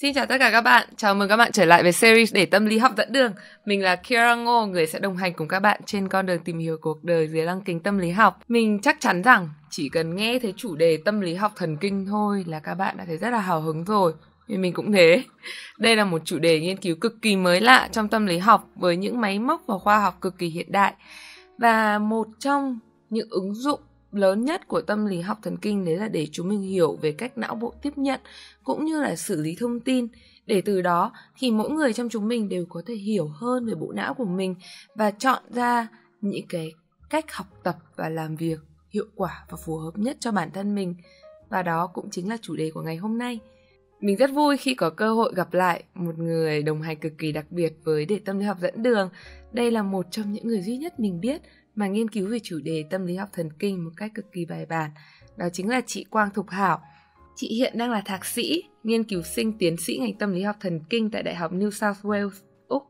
Xin chào tất cả các bạn, chào mừng các bạn trở lại với series để tâm lý học dẫn đường. Mình là Kira Ngô, người sẽ đồng hành cùng các bạn trên con đường tìm hiểu cuộc đời dưới lăng kính tâm lý học. Mình chắc chắn rằng chỉ cần nghe thấy chủ đề tâm lý học thần kinh thôi là các bạn đã thấy rất là hào hứng rồi. Vì mình cũng thế. Đây là một chủ đề nghiên cứu cực kỳ mới lạ trong tâm lý học với những máy móc và khoa học cực kỳ hiện đại. Và một trong những ứng dụng lớn nhất của tâm lý học thần kinh đấy là để chúng mình hiểu về cách não bộ tiếp nhận cũng như là xử lý thông tin. Để từ đó thì mỗi người trong chúng mình đều có thể hiểu hơn về bộ não của mình và chọn ra những cái cách học tập và làm việc hiệu quả và phù hợp nhất cho bản thân mình. Và đó cũng chính là chủ đề của ngày hôm nay. Mình rất vui khi có cơ hội gặp lại một người đồng hành cực kỳ đặc biệt với để tâm lý học dẫn đường. Đây là một trong những người duy nhất mình biết mà nghiên cứu về chủ đề tâm lý học thần kinh một cách cực kỳ bài bản. Đó chính là chị Quang Thục Hảo. Chị hiện đang là thạc sĩ, nghiên cứu sinh tiến sĩ ngành tâm lý học thần kinh tại Đại học New South Wales, Úc.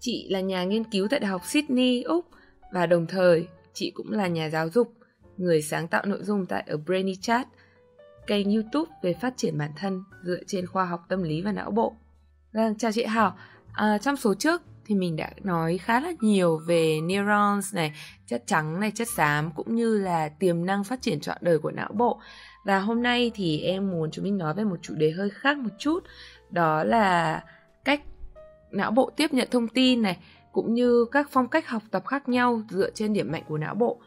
Chị là nhà nghiên cứu tại Đại học Sydney, Úc và đồng thời chị cũng là nhà giáo dục, người sáng tạo nội dung tại ở Brainy Chat, kênh YouTube về phát triển bản thân dựa trên khoa học tâm lý và não bộ. Vâng, chào chị Hảo. À, trong số trước thì mình đã nói khá là nhiều về neurons này, chất trắng này, chất xám cũng như là tiềm năng phát triển trọn đời của não bộ. Và hôm nay thì em muốn chúng mình nói về một chủ đề hơi khác một chút, đó là cách não bộ tiếp nhận thông tin này cũng như các phong cách học tập khác nhau dựa trên điểm mạnh của não bộ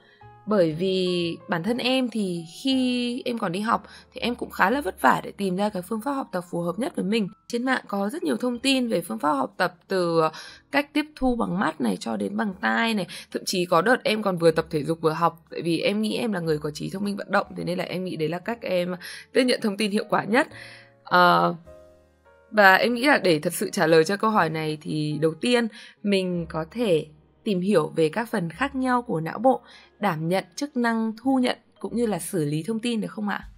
bởi vì bản thân em thì khi em còn đi học thì em cũng khá là vất vả để tìm ra cái phương pháp học tập phù hợp nhất với mình. Trên mạng có rất nhiều thông tin về phương pháp học tập từ ờ, cách tiếp thu bằng mắt này cho đến bằng tai này. Thậm chí có đợt em còn vừa tập thể dục vừa học tại vì em nghĩ em là người có trí thông minh vận động thế nên là em nghĩ đấy là cách em tiếp nhận thông tin hiệu quả nhất. Uh, và em nghĩ là để thật sự trả lời cho câu hỏi này thì đầu tiên mình có thể tìm hiểu về các phần khác nhau của não bộ, đảm nhận chức năng thu nhận cũng như là xử lý thông tin được không ạ?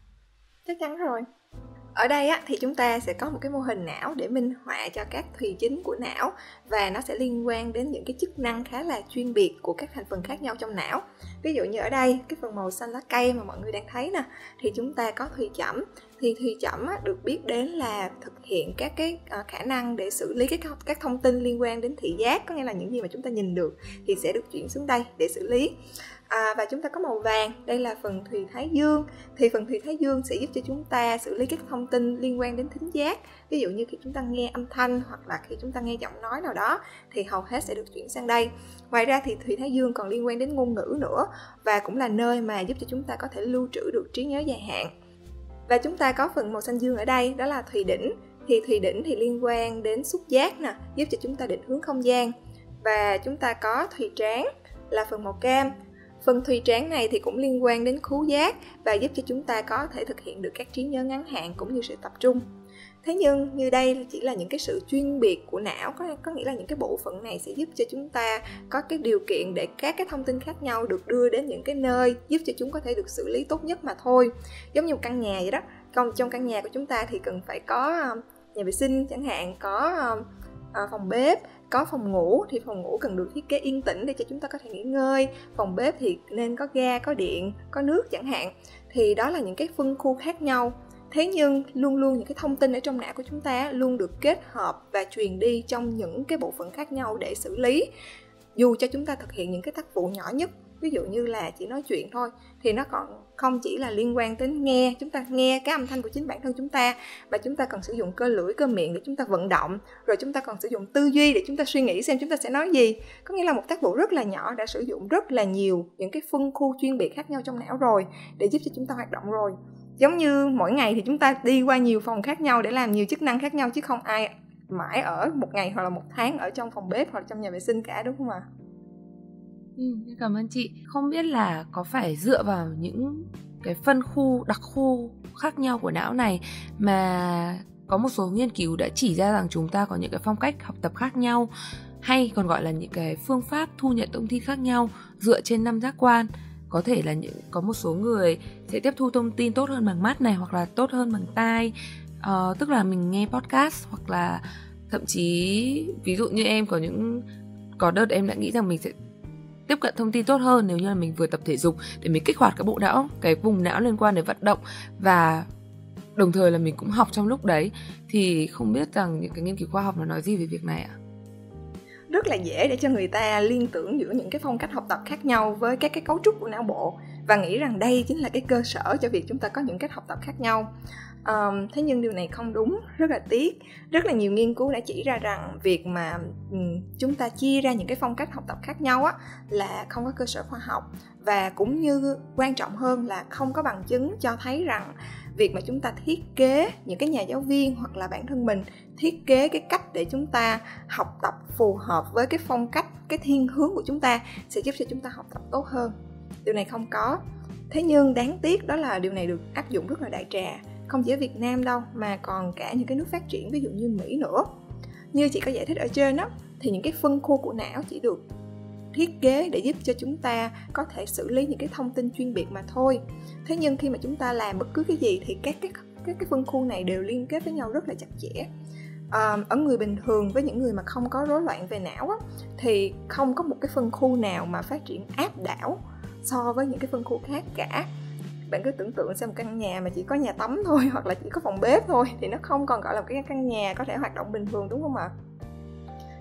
Chắc chắn rồi. Ở đây á, thì chúng ta sẽ có một cái mô hình não để minh họa cho các thùy chính của não và nó sẽ liên quan đến những cái chức năng khá là chuyên biệt của các thành phần khác nhau trong não. Ví dụ như ở đây, cái phần màu xanh lá cây mà mọi người đang thấy nè, thì chúng ta có thùy chẩm. Thì thùy chẩm á, được biết đến là thực hiện các cái ờ, khả năng để xử lý các các thông tin liên quan đến thị giác, có nghĩa là những gì mà chúng ta nhìn được thì sẽ được chuyển xuống đây để xử lý à, và chúng ta có màu vàng. Đây là phần thùy thái dương. Thì phần thùy thái dương sẽ giúp cho chúng ta xử lý các thông tin liên quan đến thính giác. Ví dụ như khi chúng ta nghe âm thanh hoặc là khi chúng ta nghe giọng nói nào đó thì hầu hết sẽ được chuyển sang đây. Ngoài ra thì thùy thái dương còn liên quan đến ngôn ngữ nữa và cũng là nơi mà giúp cho chúng ta có thể lưu trữ được trí nhớ dài hạn. Và chúng ta có phần màu xanh dương ở đây đó là thùy đỉnh. Thì thùy đỉnh thì liên quan đến xúc giác nè giúp cho chúng ta định hướng không gian. Và chúng ta có thùy trán là phần màu cam. Phần thùy trán này thì cũng liên quan đến khứu giác và giúp cho chúng ta có thể thực hiện được các trí nhớ ngắn hạn cũng như sự tập trung. Thế nhưng như đây chỉ là những cái sự chuyên biệt của não có có nghĩa là những cái bộ phận này sẽ giúp cho chúng ta có cái điều kiện để các cái thông tin khác nhau được đưa đến những cái nơi giúp cho chúng có thể được xử lý tốt nhất mà thôi. Giống như một căn nhà vậy đó. Còn trong căn nhà của chúng ta thì cần phải có ờ, nhà vệ sinh chẳng hạn, có ờ, ờ, phòng bếp có phòng ngủ thì phòng ngủ cần được thiết kế yên tĩnh để cho chúng ta có thể nghỉ ngơi. Phòng bếp thì nên có ga, có điện, có nước chẳng hạn. Thì đó là những cái phân khu khác nhau. Thế nhưng luôn luôn những cái thông tin ở trong não của chúng ta luôn được kết hợp và truyền đi trong những cái bộ phận khác nhau để xử lý. Dù cho chúng ta thực hiện những cái tác vụ nhỏ nhất ví dụ như là chỉ nói chuyện thôi, thì nó còn không chỉ là liên quan đến nghe, chúng ta nghe cái âm thanh của chính bản thân chúng ta và chúng ta cần sử dụng cơ lưỡi, cơ miệng để chúng ta vận động, rồi chúng ta còn sử dụng tư duy để chúng ta suy nghĩ xem chúng ta sẽ nói gì có nghĩa là một tác vụ rất là nhỏ đã sử dụng rất là nhiều những cái phân khu chuyên biệt khác nhau trong não rồi để giúp cho chúng ta hoạt động rồi giống như mỗi ngày thì chúng ta đi qua nhiều phòng khác nhau để làm nhiều chức năng khác nhau, chứ không ai mãi ở một ngày hoặc là một tháng ở trong phòng bếp hoặc trong nhà vệ sinh cả, đúng không ạ à? Ừ, cảm ơn chị. Không biết là có phải dựa vào những cái phân khu, đặc khu khác nhau của não này mà có một số nghiên cứu đã chỉ ra rằng chúng ta có những cái phong cách học tập khác nhau hay còn gọi là những cái phương pháp thu nhận thông tin khác nhau dựa trên năm giác quan có thể là những có một số người sẽ tiếp thu thông tin tốt hơn bằng mắt này hoặc là tốt hơn bằng tai uh, tức là mình nghe podcast hoặc là thậm chí ví dụ như em có những có đợt em đã nghĩ rằng mình sẽ tiếp cận thông tin tốt hơn nếu như là mình vừa tập thể dục để mình kích hoạt cái bộ não, cái vùng não liên quan đến vận động và đồng thời là mình cũng học trong lúc đấy, thì không biết rằng những cái nghiên cứu khoa học nó nói gì về việc này ạ? Rất là dễ để cho người ta liên tưởng giữa những cái phong cách học tập khác nhau với các cái cấu trúc của não bộ và nghĩ rằng đây chính là cái cơ sở cho việc chúng ta có những cách học tập khác nhau um, thế nhưng điều này không đúng rất là tiếc. Rất là nhiều nghiên cứu đã chỉ ra rằng việc mà um, chúng ta chia ra những cái phong cách học tập khác nhau á là không có cơ sở khoa học. Và cũng như quan trọng hơn là không có bằng chứng cho thấy rằng việc mà chúng ta thiết kế những cái nhà giáo viên hoặc là bản thân mình thiết kế cái cách để chúng ta học tập phù hợp với cái phong cách cái thiên hướng của chúng ta sẽ giúp cho chúng ta học tập tốt hơn. Điều này không có. Thế nhưng đáng tiếc đó là điều này được áp dụng rất là đại trà không chỉ ở Việt Nam đâu mà còn cả những cái nước phát triển ví dụ như Mỹ nữa. Như chị có giải thích ở trên đó thì những cái phân khu của não chỉ được thiết kế để giúp cho chúng ta có thể xử lý những cái thông tin chuyên biệt mà thôi. Thế nhưng khi mà chúng ta làm bất cứ cái gì thì các cái các cái phân khu này đều liên kết với nhau rất là chặt chẽ. À, ở người bình thường với những người mà không có rối loạn về não á, thì không có một cái phân khu nào mà phát triển áp đảo so với những cái phân khu khác cả bạn cứ tưởng tượng xem một căn nhà mà chỉ có nhà tắm thôi, hoặc là chỉ có phòng bếp thôi, thì nó không còn gọi là một cái căn nhà có thể hoạt động bình thường, đúng không ạ?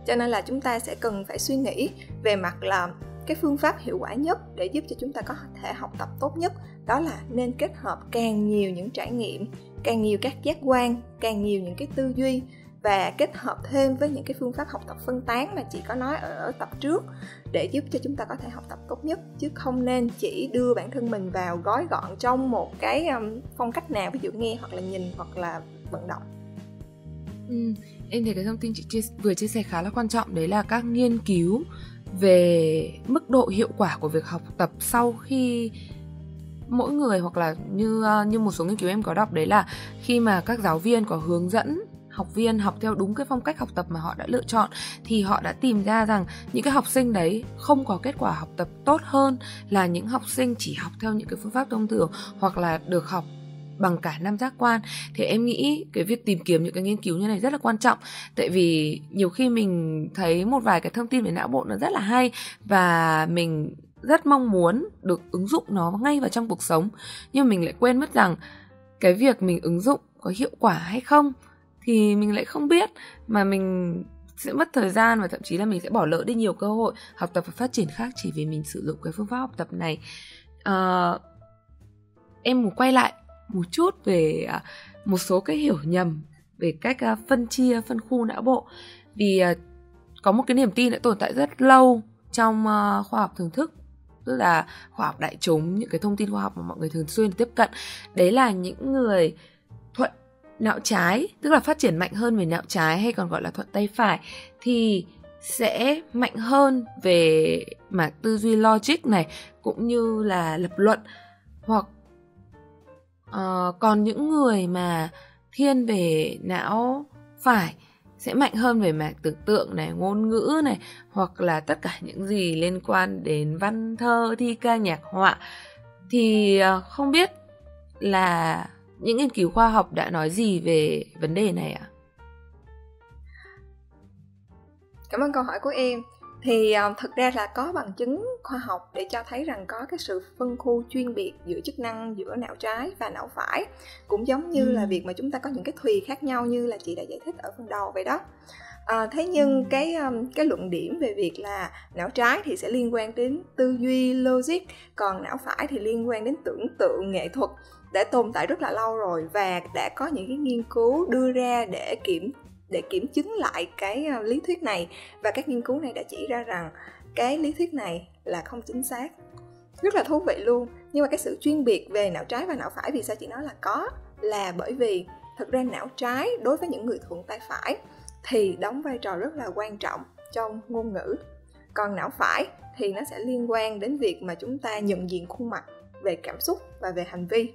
Cho nên là chúng ta sẽ cần phải suy nghĩ về mặt là cái phương pháp hiệu quả nhất để giúp cho chúng ta có thể học tập tốt nhất, đó là nên kết hợp càng nhiều những trải nghiệm, càng nhiều các giác quan, càng nhiều những cái tư duy và kết hợp thêm với những cái phương pháp học tập phân tán mà chị có nói ở, tập trước để giúp cho chúng ta có thể học tập tốt nhất chứ không nên chỉ đưa bản thân mình vào gói gọn trong một cái phong cách nào ví dụ nghe hoặc là nhìn hoặc là vận động. Ừ, em thấy cái thông tin chị chia, vừa chia sẻ khá là quan trọng đấy là các nghiên cứu về mức độ hiệu quả của việc học tập sau khi mỗi người hoặc là như ờ, như một số nghiên cứu em có đọc đấy là khi mà các giáo viên có hướng dẫn học viên học theo đúng cái phong cách học tập mà họ đã lựa chọn, thì họ đã tìm ra rằng những cái học sinh đấy không có kết quả học tập tốt hơn là những học sinh chỉ học theo những cái phương pháp thông thường hoặc là được học bằng cả năm giác quan. Thì em nghĩ cái việc tìm kiếm những cái nghiên cứu như này rất là quan trọng, tại vì nhiều khi mình thấy một vài cái thông tin về não bộ nó rất là hay và mình rất mong muốn được ứng dụng nó ngay vào trong cuộc sống, nhưng mình lại quên mất rằng cái việc mình ứng dụng có hiệu quả hay không thì mình lại không biết. Mà mình sẽ mất thời gian và thậm chí là mình sẽ bỏ lỡ đi nhiều cơ hội học tập và phát triển khác chỉ vì mình sử dụng cái phương pháp học tập này. Uh, em muốn quay lại một chút về uh, một số cái hiểu nhầm về cách uh, phân chia phân khu não bộ. Vì uh, có một cái niềm tin đã tồn tại rất lâu trong uh, khoa học thường thức tức là khoa học đại chúng những cái thông tin khoa học mà mọi người thường xuyên tiếp cận. Đấy là những người não trái tức là phát triển mạnh hơn về não trái hay còn gọi là thuận tay phải thì sẽ mạnh hơn về mảng tư duy logic này cũng như là lập luận. Hoặc uh, còn những người mà thiên về não phải sẽ mạnh hơn về mặt tưởng tượng này ngôn ngữ này hoặc là tất cả những gì liên quan đến văn thơ thi ca nhạc họa thì uh, không biết là những nghiên cứu khoa học đã nói gì về vấn đề này ạ? À? Cảm ơn câu hỏi của em. Thì uh, thực ra là có bằng chứng khoa học để cho thấy rằng có cái sự phân khu chuyên biệt giữa chức năng giữa não trái và não phải cũng giống như ừ. là việc mà chúng ta có những cái thùy khác nhau như là chị đã giải thích ở phần đầu vậy đó à, thế nhưng cái cái luận điểm về việc là não trái thì sẽ liên quan đến tư duy logic còn não phải thì liên quan đến tưởng tượng nghệ thuật đã tồn tại rất là lâu rồi và đã có những cái nghiên cứu đưa ra để kiểm để kiểm chứng lại cái ờ, lý thuyết này. Và các nghiên cứu này đã chỉ ra rằng cái lý thuyết này là không chính xác. Rất là thú vị luôn. Nhưng mà cái sự chuyên biệt về não trái và não phải vì sao chị nói là có là bởi vì thực ra não trái đối với những người thuận tay phải thì đóng vai trò rất là quan trọng trong ngôn ngữ còn não phải thì nó sẽ liên quan đến việc mà chúng ta nhận diện khuôn mặt về cảm xúc và về hành vi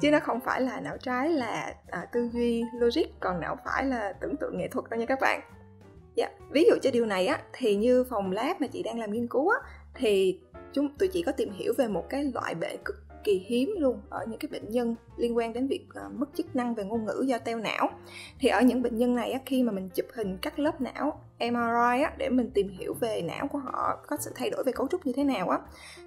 chứ nó không phải là não trái là à, tư duy logic còn não phải là tưởng tượng nghệ thuật đâu nha các bạn yeah. Dạ, ví dụ cho điều này á thì như phòng lab mà chị đang làm nghiên cứu á thì chúng tụi chị có tìm hiểu về một cái loại bệnh cực kỳ hiếm luôn ở những cái bệnh nhân liên quan đến việc uh, mất chức năng về ngôn ngữ do teo não. Thì ở những bệnh nhân này khi mà mình chụp hình cắt lớp não MRI á, để mình tìm hiểu về não của họ có sự thay đổi về cấu trúc như thế nào á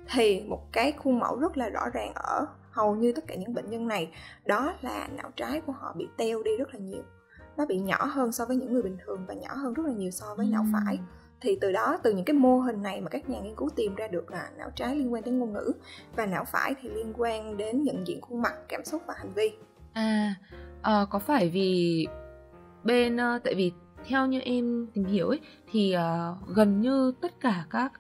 thì một cái khuôn mẫu rất là rõ ràng ở hầu như tất cả những bệnh nhân này đó là não trái của họ bị teo đi rất là nhiều. Nó bị nhỏ hơn so với những người bình thường và nhỏ hơn rất là nhiều so với não phải thì từ đó từ những cái mô hình này mà các nhà nghiên cứu tìm ra được là não trái liên quan đến ngôn ngữ và não phải thì liên quan đến nhận diện khuôn mặt cảm xúc và hành vi. À à có phải vì bên ờ, tại vì theo như em tìm hiểu ấy thì uh, gần như tất cả các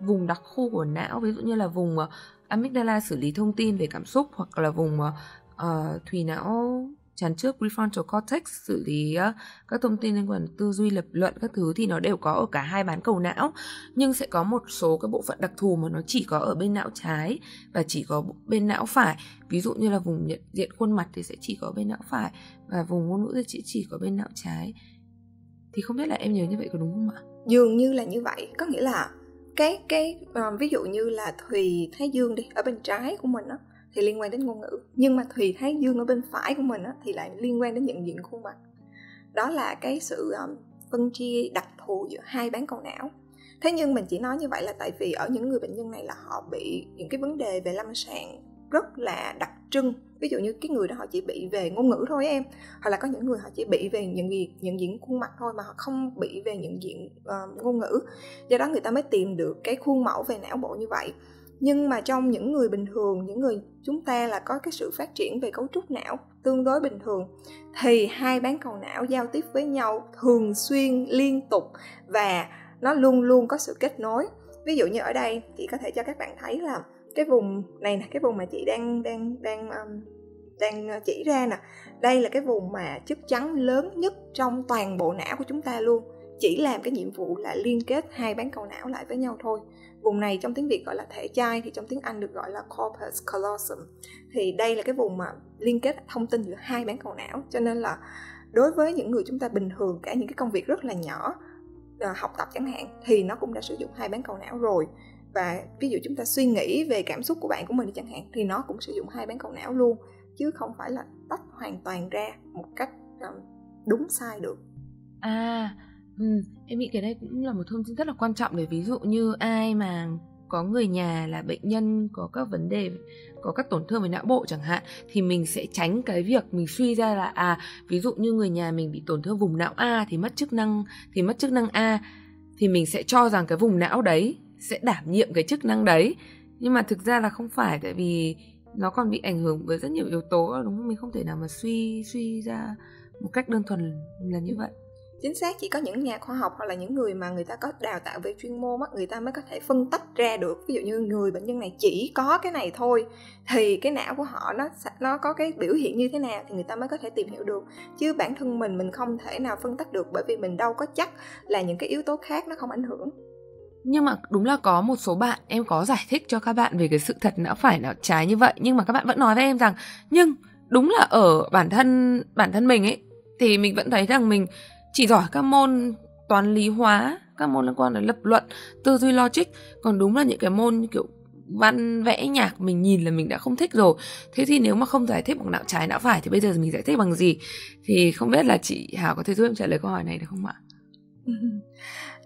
vùng đặc khu của não ví dụ như là vùng uh, amygdala xử lý thông tin về cảm xúc hoặc là vùng uh, thùy não chắn trước prefrontal cortex xử lý uh, các thông tin liên quan tư duy lập luận các thứ thì nó đều có ở cả hai bán cầu não. Nhưng sẽ có một số các bộ phận đặc thù mà nó chỉ có ở bên não trái và chỉ có bên não phải. Ví dụ như là vùng nhận diện khuôn mặt thì sẽ chỉ có bên não phải và vùng ngôn ngữ thì chỉ chỉ có bên não trái. Thì không biết là em nhớ như vậy có đúng không ạ? Dường như là như vậy. Có nghĩa là cái cái uh, ví dụ như là thùy thái dương đi ở bên trái của mình á thì liên quan đến ngôn ngữ. Nhưng mà thùy thái dương ở bên phải của mình á, thì lại liên quan đến nhận diện khuôn mặt. Đó là cái sự um, phân chia đặc thù giữa hai bán cầu não. Thế nhưng mình chỉ nói như vậy là tại vì ở những người bệnh nhân này là họ bị những cái vấn đề về lâm sàng rất là đặc trưng. Ví dụ như cái người đó họ chỉ bị về ngôn ngữ thôi em hoặc là có những người họ chỉ bị về nhận diện nhận diện khuôn mặt thôi mà họ không bị về nhận diện uh, ngôn ngữ. Do đó người ta mới tìm được cái khuôn mẫu về não bộ như vậy nhưng mà trong những người bình thường những người chúng ta là có cái sự phát triển về cấu trúc não tương đối bình thường thì hai bán cầu não giao tiếp với nhau thường xuyên liên tục và nó luôn luôn có sự kết nối. Ví dụ như ở đây chị có thể cho các bạn thấy là cái vùng này nè cái vùng mà chị đang đang đang um, đang ờ, chỉ ra nè đây là cái vùng mà chất trắng lớn nhất trong toàn bộ não của chúng ta luôn. Chỉ làm cái nhiệm vụ là liên kết hai bán cầu não lại với nhau thôi vùng này trong tiếng việt gọi là thể chai thì trong tiếng anh được gọi là corpus callosum. Thì đây là cái vùng mà liên kết thông tin giữa hai bán cầu não, cho nên là đối với những người chúng ta bình thường, cả những cái công việc rất là nhỏ à, học tập chẳng hạn, thì nó cũng đã sử dụng hai bán cầu não rồi. Và ví dụ chúng ta suy nghĩ về cảm xúc của bạn của mình chẳng hạn, thì nó cũng sử dụng hai bán cầu não luôn, chứ không phải là tách hoàn toàn ra một cách à, đúng sai được. À ừ, em nghĩ cái đây cũng là một thông tin rất là quan trọng để ví dụ như ai mà có người nhà là bệnh nhân có các vấn đề có các tổn thương về não bộ chẳng hạn thì mình sẽ tránh cái việc mình suy ra là à ví dụ như người nhà mình bị tổn thương vùng não A thì mất chức năng thì mất chức năng A thì mình sẽ cho rằng cái vùng não đấy sẽ đảm nhiệm cái chức năng đấy. Nhưng mà thực ra là không phải tại vì nó còn bị ảnh hưởng bởi rất nhiều yếu tố đúng không? Mình không thể nào mà suy suy ra một cách đơn thuần là như vậy chính xác, chỉ có những nhà khoa học hoặc là những người mà người ta có đào tạo về chuyên môn á, người ta mới có thể phân tách ra được. Ví dụ như người bệnh nhân này chỉ có cái này thôi, thì cái não của họ nó nó có cái biểu hiện như thế nào thì người ta mới có thể tìm hiểu được. Chứ bản thân mình mình không thể nào phân tách được bởi vì mình đâu có chắc là những cái yếu tố khác nó không ảnh hưởng. Nhưng mà đúng là có một số bạn, em có giải thích cho các bạn về cái sự thật não phải não trái như vậy, nhưng mà các bạn vẫn nói với em rằng, nhưng đúng là ở bản thân bản thân mình ấy, thì mình vẫn thấy rằng mình chỉ giỏi các môn toán lý hóa, các môn liên quan đến lập luận, tư duy logic. Còn đúng là những cái môn như kiểu văn vẽ nhạc mình nhìn là mình đã không thích rồi. Thế thì nếu mà không giải thích bằng não trái, não phải thì bây giờ mình giải thích bằng gì? Thì không biết là chị hảo có thể giúp em trả lời câu hỏi này được không ạ?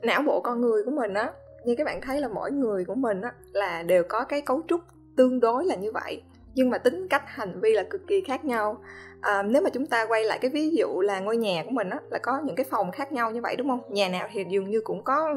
Não bộ con người của mình á, như các bạn thấy là mỗi người của mình á, là đều có cái cấu trúc tương đối là như vậy. Nhưng mà tính cách, hành vi là cực kỳ khác nhau à, nếu mà chúng ta quay lại cái ví dụ là ngôi nhà của mình á là có những cái phòng khác nhau như vậy đúng không? Nhà nào thì dường như cũng có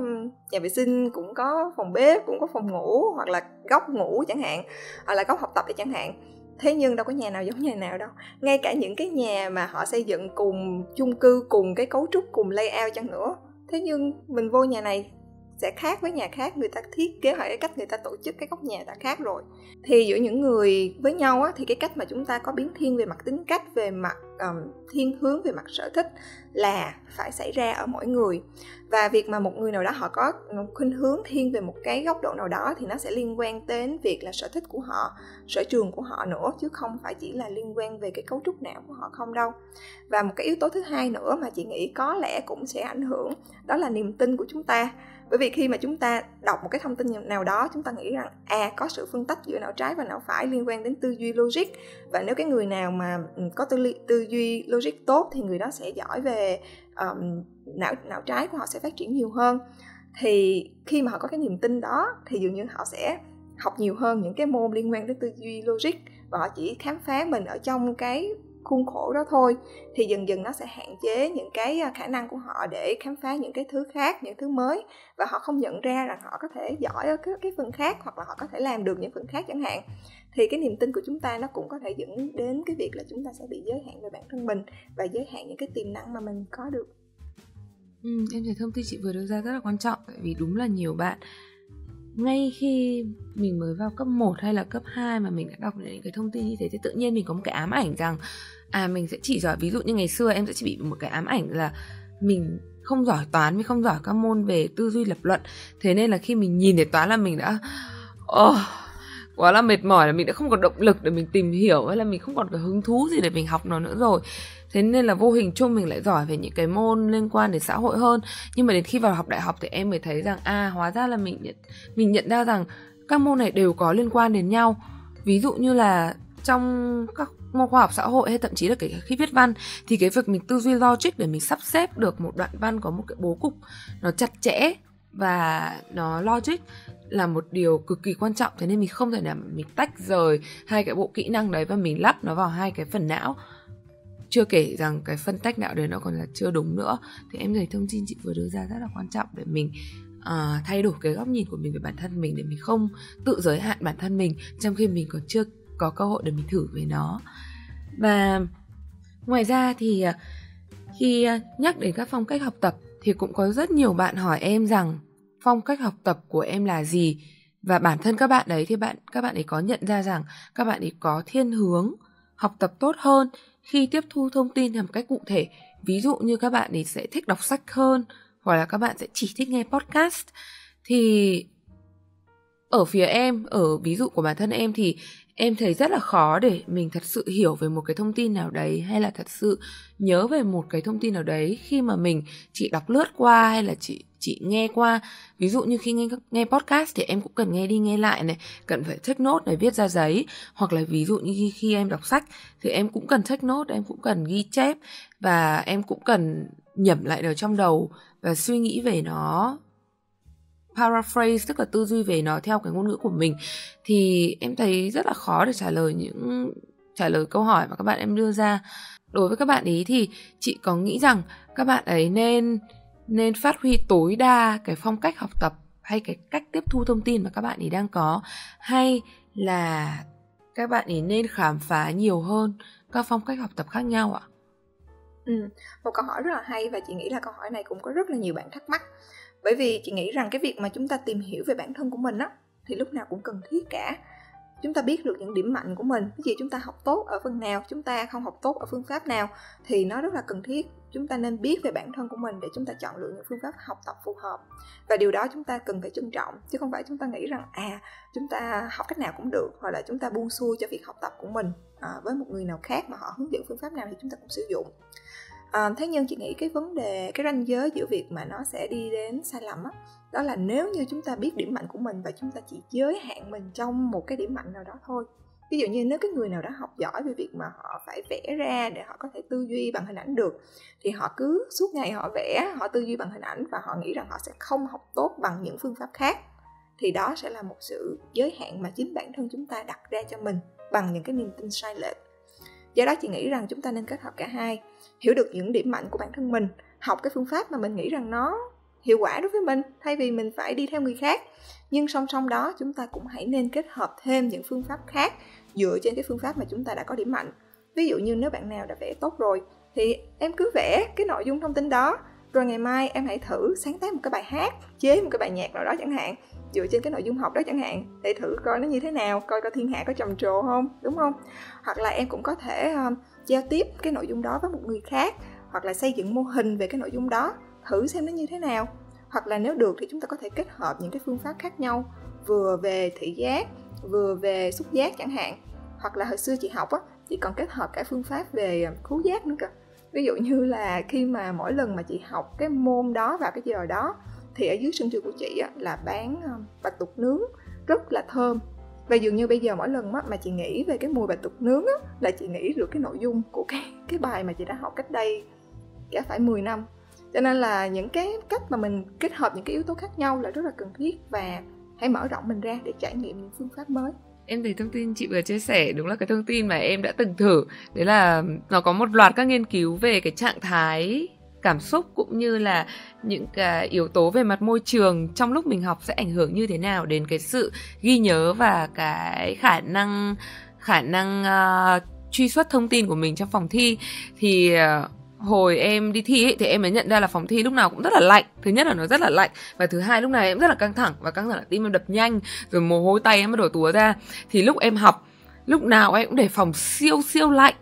nhà vệ sinh cũng có phòng bếp cũng có phòng ngủ hoặc là góc ngủ chẳng hạn hoặc là góc học tập thì chẳng hạn. Thế nhưng đâu có nhà nào giống nhà nào đâu. Ngay cả những cái nhà mà họ xây dựng cùng chung cư cùng cái cấu trúc cùng layout chăng nữa. Thế nhưng mình vô nhà này sẽ khác với nhà khác người ta thiết kế hoặc cái cách người ta tổ chức cái góc nhà đã khác rồi. Thì giữa những người với nhau á, thì cái cách mà chúng ta có biến thiên về mặt tính cách về mặt um, thiên hướng về mặt sở thích là phải xảy ra ở mỗi người. Và việc mà một người nào đó họ có khuynh hướng thiên về một cái góc độ nào đó thì nó sẽ liên quan đến việc là sở thích của họ sở trường của họ nữa chứ không phải chỉ là liên quan về cái cấu trúc não của họ không đâu. Và một cái yếu tố thứ hai nữa mà chị nghĩ có lẽ cũng sẽ ảnh hưởng đó là niềm tin của chúng ta bởi vì khi mà chúng ta đọc một cái thông tin nào đó chúng ta nghĩ rằng à có sự phân tách giữa não trái và não phải liên quan đến tư duy logic. Và nếu cái người nào mà ừ, có tư, li, tư duy logic tốt thì người đó sẽ giỏi về um, não não trái của họ sẽ phát triển nhiều hơn. Thì khi mà họ có cái niềm tin đó thì dường như họ sẽ học nhiều hơn những cái môn liên quan đến tư duy logic. Và họ chỉ khám phá mình ở trong cái khuôn khổ đó thôi thì dần dần nó sẽ hạn chế những cái à, khả năng của họ để khám phá những cái thứ khác những thứ mới. Và họ không nhận ra rằng họ có thể giỏi ở cái, cái phần khác hoặc là họ có thể làm được những phần khác chẳng hạn. Thì cái niềm tin của chúng ta nó cũng có thể dẫn đến cái việc là chúng ta sẽ bị giới hạn về bản thân mình và giới hạn những cái tiềm năng mà mình có được. Ừ, em thấy thông tin chị vừa đưa ra rất là quan trọng tại vì đúng là nhiều bạn ngay khi mình mới vào cấp 1 hay là cấp 2 mà mình đã đọc những cái thông tin như thế thì tự nhiên mình có một cái ám ảnh rằng à mình sẽ chỉ giỏi ví dụ như ngày xưa em sẽ chỉ bị một cái ám ảnh là mình không giỏi toán mình không giỏi các môn về tư duy lập luận. Thế nên là khi mình nhìn thấy toán là mình đã oh, quá là mệt mỏi là mình đã không còn động lực để mình tìm hiểu hay là mình không còn cái hứng thú gì để mình học nó nữa rồi. Thế nên là vô hình chung mình lại giỏi về những cái môn liên quan đến xã hội hơn. Nhưng mà đến khi vào học đại học thì em mới thấy rằng à hóa ra là mình nhận mình nhận ra rằng các môn này đều có liên quan đến nhau. Ví dụ như là trong các môn khoa học xã hội hay thậm chí là kể cả khi viết văn thì cái việc mình tư duy logic để mình sắp xếp được một đoạn văn có một cái bố cục nó chặt chẽ và nó logic là một điều cực kỳ quan trọng thế nên mình không thể nào mình tách rời hai cái bộ kỹ năng đấy và mình lắp nó vào hai cái phần não. Chưa kể rằng cái phân tách não đấy nó còn là chưa đúng nữa. Thì em thấy thông tin chị vừa đưa ra rất là quan trọng để mình uh, thay đổi cái góc nhìn của mình về bản thân mình để mình không tự giới hạn bản thân mình trong khi mình còn chưa có cơ hội để mình thử về nó. Và ngoài ra thì à, khi à, nhắc đến các phong cách học tập thì cũng có rất nhiều bạn hỏi em rằng phong cách học tập của em là gì? Và bản thân các bạn đấy thì bạn, các bạn ấy có nhận ra rằng các bạn ấy có thiên hướng học tập tốt hơn khi tiếp thu thông tin theo một cách cụ thể. Ví dụ như các bạn ấy sẽ thích đọc sách hơn, hoặc là các bạn sẽ chỉ thích nghe podcast. Thì ở phía em, ở ví dụ của bản thân em thì em thấy rất là khó để mình thật sự hiểu về một cái thông tin nào đấy hay là thật sự nhớ về một cái thông tin nào đấy khi mà mình chỉ đọc lướt qua hay là chỉ chỉ nghe qua. Ví dụ như khi nghe nghe podcast thì em cũng cần nghe đi nghe lại này cần phải take note để viết ra giấy. Hoặc là ví dụ như khi, khi em đọc sách thì em cũng cần take note em cũng cần ghi chép và em cũng cần nhẩm lại ở trong đầu và suy nghĩ về nó paraphrase tức là tư duy về nó theo cái ngôn ngữ của mình thì em thấy rất là khó để trả lời những trả lời câu hỏi mà các bạn em đưa ra đối với các bạn ý thì chị có nghĩ rằng các bạn ấy nên nên phát huy tối đa cái phong cách học tập hay cái cách tiếp thu thông tin mà các bạn ấy đang có hay là các bạn ấy nên khám phá nhiều hơn các phong cách học tập khác nhau ạ? Ừ, một câu hỏi rất là hay và chị nghĩ là câu hỏi này cũng có rất là nhiều bạn thắc mắc bởi vì chị nghĩ rằng cái việc mà chúng ta tìm hiểu về bản thân của mình á thì lúc nào cũng cần thiết cả. Chúng ta biết được những điểm mạnh của mình cái gì chúng ta học tốt ở phần nào chúng ta không học tốt ở phương pháp nào thì nó rất là cần thiết. Chúng ta nên biết về bản thân của mình để chúng ta chọn lựa những phương pháp học tập phù hợp. Và điều đó chúng ta cần phải trân trọng chứ không phải chúng ta nghĩ rằng à chúng ta học cách nào cũng được hoặc là chúng ta buông xuôi cho việc học tập của mình à, với một người nào khác mà họ hướng dẫn phương pháp nào thì chúng ta cũng sử dụng à, thế nhưng chị nghĩ cái vấn đề cái ranh giới giữa việc mà nó sẽ đi đến sai lầm á đó là nếu như chúng ta biết điểm mạnh của mình và chúng ta chỉ giới hạn mình trong một cái điểm mạnh nào đó thôi. Ví dụ như nếu cái người nào đó học giỏi về việc mà họ phải vẽ ra để họ có thể tư duy bằng hình ảnh được thì họ cứ suốt ngày họ vẽ họ tư duy bằng hình ảnh và họ nghĩ rằng họ sẽ không học tốt bằng những phương pháp khác thì đó sẽ là một sự giới hạn mà chính bản thân chúng ta đặt ra cho mình bằng những cái niềm tin sai lệch do đó chị nghĩ rằng chúng ta nên kết hợp cả hai, hiểu được những điểm mạnh của bản thân mình, học cái phương pháp mà mình nghĩ rằng nó hiệu quả đối với mình thay vì mình phải đi theo người khác. Nhưng song song đó, chúng ta cũng hãy nên kết hợp thêm những phương pháp khác dựa trên cái phương pháp mà chúng ta đã có điểm mạnh. Ví dụ như nếu bạn nào đã vẽ tốt rồi, thì em cứ vẽ cái nội dung thông tin đó, rồi ngày mai em hãy thử sáng tác một cái bài hát, chế một cái bài nhạc nào đó chẳng hạn dựa trên cái nội dung học đó chẳng hạn. Để thử coi nó như thế nào coi coi thiên hạ có trầm trồ không đúng không? Hoặc là em cũng có thể um, giao tiếp cái nội dung đó với một người khác hoặc là xây dựng mô hình về cái nội dung đó thử xem nó như thế nào. Hoặc là nếu được thì chúng ta có thể kết hợp những cái phương pháp khác nhau vừa về thị giác vừa về xúc giác chẳng hạn. Hoặc là hồi xưa chị học á chị còn kết hợp cả phương pháp về ờ, khứu giác nữa cơ. Ví dụ như là khi mà mỗi lần mà chị học cái môn đó vào cái giờ đó thì ở dưới sân trường của chị á, là bán ờ, bạch tuộc nướng rất là thơm. Và dường như bây giờ mỗi lần mà chị nghĩ về cái mùi bạch tuộc nướng á, là chị nghĩ được cái nội dung của cái cái bài mà chị đã học cách đây cả phải 10 năm. Cho nên là những cái cách mà mình kết hợp những cái yếu tố khác nhau là rất là cần thiết và hãy mở rộng mình ra để trải nghiệm những phương pháp mới. Em thấy thông tin chị vừa chia sẻ đúng là cái thông tin mà em đã từng thử. Đấy là nó có một loạt các nghiên cứu về cái trạng thái cảm xúc cũng như là những cái yếu tố về mặt môi trường trong lúc mình học sẽ ảnh hưởng như thế nào đến cái sự ghi nhớ và cái khả năng khả năng uh, truy xuất thông tin của mình trong phòng thi? Thì uh, hồi em đi thi ấy, thì em mới nhận ra là phòng thi lúc nào cũng rất là lạnh. Thứ nhất là nó rất là lạnh và thứ hai lúc nào em rất là căng thẳng và căng thẳng là tim em đập nhanh rồi mồ hôi tay em bắt đầu túa ra. Thì lúc em học lúc nào em cũng để phòng siêu siêu lạnh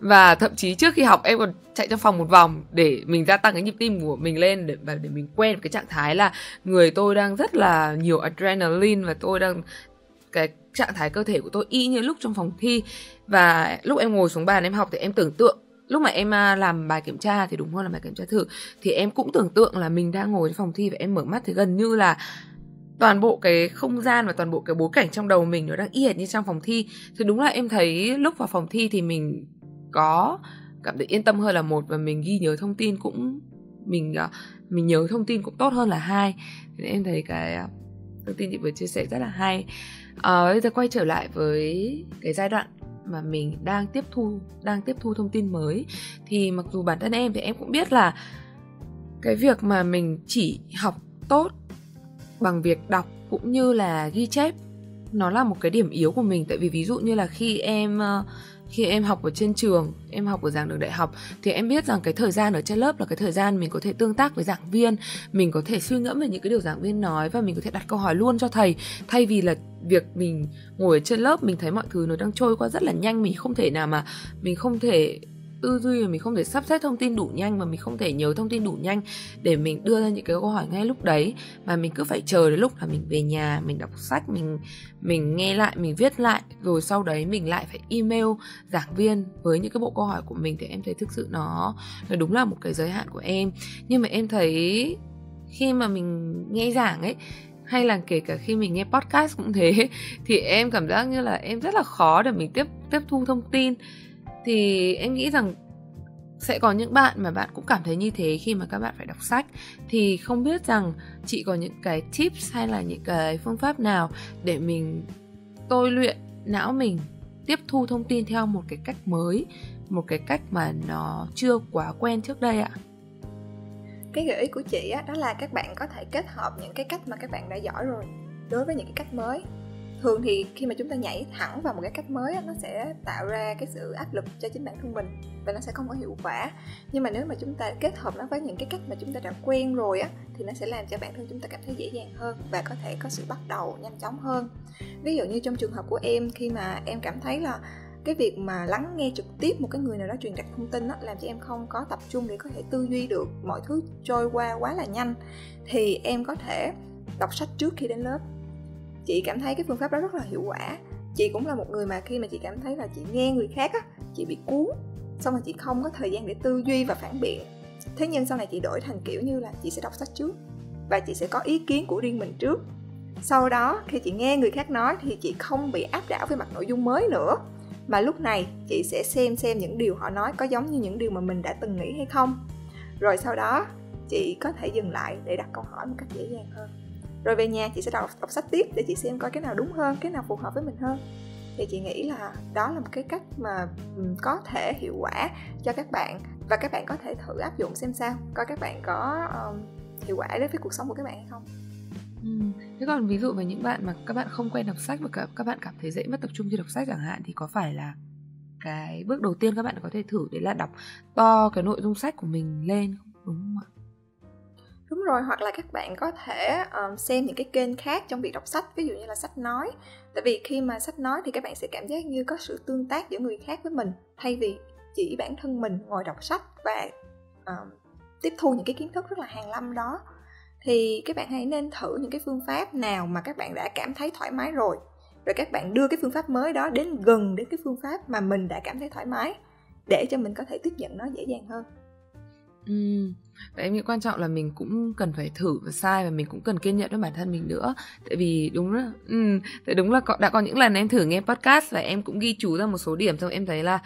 và thậm chí trước khi học, em còn chạy trong phòng một vòng để mình gia tăng cái nhịp tim của mình lên để, và để mình quen với cái trạng thái là người tôi đang rất là nhiều adrenaline và tôi đang, cái trạng thái cơ thể của tôi y như lúc trong phòng thi. Và lúc em ngồi xuống bàn em học thì em tưởng tượng, lúc mà em à, làm bài kiểm tra thì đúng hơn là bài kiểm tra thử, thì em cũng tưởng tượng là mình đang ngồi trong phòng thi và em mở mắt thì gần như là toàn bộ cái không gian và toàn bộ cái bối cảnh trong đầu mình nó đang y hệt như trong phòng thi. Thì đúng là em thấy lúc vào phòng thi thì mình có cảm thấy yên tâm hơn là một và mình ghi nhớ thông tin cũng mình à, mình nhớ thông tin cũng tốt hơn là hai. Nên em thấy cái à, thông tin chị vừa chia sẻ rất là hay. À, bây giờ quay trở lại với cái giai đoạn mà mình đang tiếp thu đang tiếp thu thông tin mới. Thì mặc dù bản thân em thì em cũng biết là cái việc mà mình chỉ học tốt bằng việc đọc cũng như là ghi chép nó là một cái điểm yếu của mình. Tại vì ví dụ như là khi em uh, khi em học ở trên trường, em học ở giảng đường đại học, thì em biết rằng cái thời gian ở trên lớp là cái thời gian mình có thể tương tác với giảng viên, mình có thể suy ngẫm về những cái điều giảng viên nói và mình có thể đặt câu hỏi luôn cho thầy. Thay vì là việc mình ngồi ở trên lớp, mình thấy mọi thứ nó đang trôi qua rất là nhanh, mình không thể nào mà, mình không thể tư duy mà mình không thể sắp xếp thông tin đủ nhanh mà mình không thể nhớ thông tin đủ nhanh để mình đưa ra những cái câu hỏi ngay lúc đấy. Mà mình cứ phải chờ đến lúc là mình về nhà, mình đọc sách, mình mình nghe lại, mình viết lại, rồi sau đấy mình lại phải email giảng viên với những cái bộ câu hỏi của mình thì em thấy thực sự nó nó đúng là một cái giới hạn của em. Nhưng mà em thấy khi mà mình nghe giảng ấy, hay là kể cả khi mình nghe podcast cũng thế, thì em cảm giác như là em rất là khó để mình tiếp tiếp thu thông tin thì em nghĩ rằng sẽ có những bạn mà bạn cũng cảm thấy như thế khi mà các bạn phải đọc sách. Thì không biết rằng chị có những cái tips hay là những cái phương pháp nào để mình tôi luyện não mình tiếp thu thông tin theo một cái cách mới, một cái cách mà nó chưa quá quen trước đây ạ? Cái gợi ý của chị á, đó là các bạn có thể kết hợp những cái cách mà các bạn đã giỏi rồi đối với những cái cách mới thường thì khi mà chúng ta nhảy thẳng vào một cái cách mới nó sẽ tạo ra cái sự áp lực cho chính bản thân mình và nó sẽ không có hiệu quả. Nhưng mà nếu mà chúng ta kết hợp nó với những cái cách mà chúng ta đã quen rồi á thì nó sẽ làm cho bản thân chúng ta cảm thấy dễ dàng hơn và có thể có sự bắt đầu nhanh chóng hơn. Ví dụ như trong trường hợp của em khi mà em cảm thấy là cái việc mà lắng nghe trực tiếp một cái người nào đó truyền đạt thông tin đó, làm cho em không có tập trung để có thể tư duy được mọi thứ trôi qua quá là nhanh thì em có thể đọc sách trước khi đến lớp chị cảm thấy cái phương pháp đó rất là hiệu quả. Chị cũng là một người mà khi mà chị cảm thấy là chị nghe người khác á, chị bị cuốn. Xong rồi chị không có thời gian để tư duy và phản biện. Thế nhưng sau này chị đổi thành kiểu như là chị sẽ đọc sách trước và chị sẽ có ý kiến của riêng mình trước. Sau đó, khi chị nghe người khác nói thì chị không bị áp đảo về mặt nội dung mới nữa. Mà lúc này, chị sẽ xem xem những điều họ nói có giống như những điều mà mình đã từng nghĩ hay không. Rồi sau đó, chị có thể dừng lại để đặt câu hỏi một cách dễ dàng hơn rồi về nhà chị sẽ đọc đọc sách tiếp để chị xem coi cái nào đúng hơn cái nào phù hợp với mình hơn thì chị nghĩ là đó là một cái cách mà ừ, có thể hiệu quả cho các bạn và các bạn có thể thử áp dụng xem sao coi các bạn có um, hiệu quả đối với cuộc sống của các bạn hay không Ừ. Thế còn ví dụ về những bạn mà các bạn không quen đọc sách và các, các bạn cảm thấy dễ mất tập trung khi đọc sách chẳng hạn thì có phải là cái bước đầu tiên các bạn có thể thử đấy là đọc to cái nội dung sách của mình lên không đúng không ạ? Đúng rồi hoặc là các bạn có thể um, xem những cái kênh khác trong việc đọc sách ví dụ như là sách nói. Tại vì khi mà sách nói thì các bạn sẽ cảm giác như có sự tương tác giữa người khác với mình thay vì chỉ bản thân mình ngồi đọc sách và um, tiếp thu những cái kiến thức rất là hàng lâm đó. Thì các bạn hãy nên thử những cái phương pháp nào mà các bạn đã cảm thấy thoải mái rồi rồi các bạn đưa cái phương pháp mới đó đến gần đến cái phương pháp mà mình đã cảm thấy thoải mái để cho mình có thể tiếp nhận nó dễ dàng hơn. Ừ và em nghĩ quan trọng là mình cũng cần phải thử và sai và mình cũng cần kiên nhẫn với bản thân mình nữa. Tại vì đúng là ừ, tại đúng là có, đã có những lần em thử nghe podcast và em cũng ghi chú ra một số điểm xong em thấy là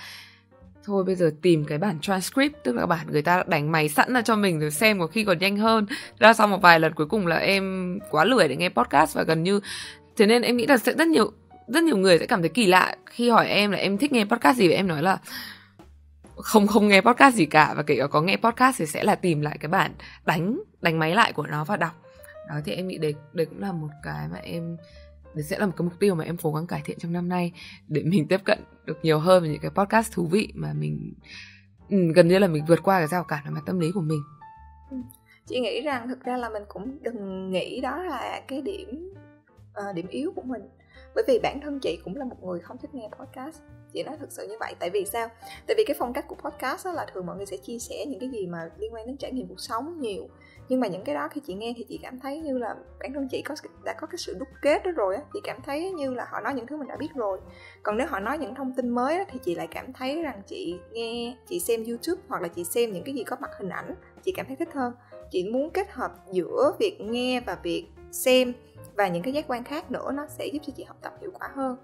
thôi bây giờ tìm cái bản transcript tức là bản người ta đánh máy sẵn ra cho mình rồi xem có khi còn nhanh hơn ra sau một vài lần cuối cùng là em quá lười để nghe podcast và gần như thế nên em nghĩ là sẽ rất nhiều rất nhiều người sẽ cảm thấy kỳ lạ khi hỏi em là em thích nghe podcast gì và em nói là không không nghe podcast gì cả và kể cả có nghe podcast thì sẽ là tìm lại cái bản đánh đánh máy lại của nó và đọc. Đó thì em nghĩ đấy đấy cũng là một cái mà em đấy sẽ là một cái mục tiêu mà em cố gắng cải thiện trong năm nay để mình tiếp cận được nhiều hơn về những cái podcast thú vị mà mình ừ, gần như là mình vượt qua cái rào cản về mặt tâm lý của mình. Ừ. Chị nghĩ rằng thực ra là mình cũng đừng nghĩ đó là cái điểm uh, điểm yếu của mình. Bởi vì bản thân chị cũng là một người không thích nghe podcast chị nói thực sự như vậy. Tại vì sao? Tại vì cái phong cách của podcast đó là thường mọi người sẽ chia sẻ những cái gì mà liên quan đến trải nghiệm cuộc sống nhiều. Nhưng mà những cái đó khi chị nghe thì chị cảm thấy như là bản thân chị có đã có cái sự đúc kết đó rồi á. Chị cảm thấy như là họ nói những thứ mình đã biết rồi. Còn nếu họ nói những thông tin mới đó, thì chị lại cảm thấy rằng chị nghe chị xem youtube hoặc là chị xem những cái gì có mặt hình ảnh chị cảm thấy thích hơn. Chị muốn kết hợp giữa việc nghe và việc xem và những cái giác quan khác nữa nó sẽ giúp cho chị học tập hiệu quả hơn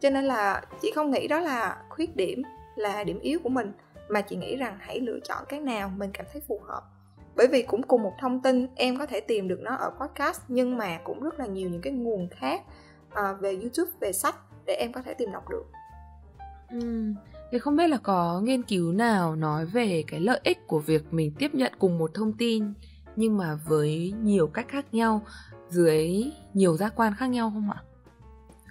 cho nên là chị không nghĩ đó là khuyết điểm là điểm yếu của mình mà chị nghĩ rằng hãy lựa chọn cái nào mình cảm thấy phù hợp bởi vì cũng cùng một thông tin em có thể tìm được nó ở podcast nhưng mà cũng rất là nhiều những cái nguồn khác à, về youtube về sách để em có thể tìm đọc được ừ. Thì không biết là có nghiên cứu nào nói về cái lợi ích của việc mình tiếp nhận cùng một thông tin nhưng mà với nhiều cách khác nhau dưới nhiều giác quan khác nhau không ạ?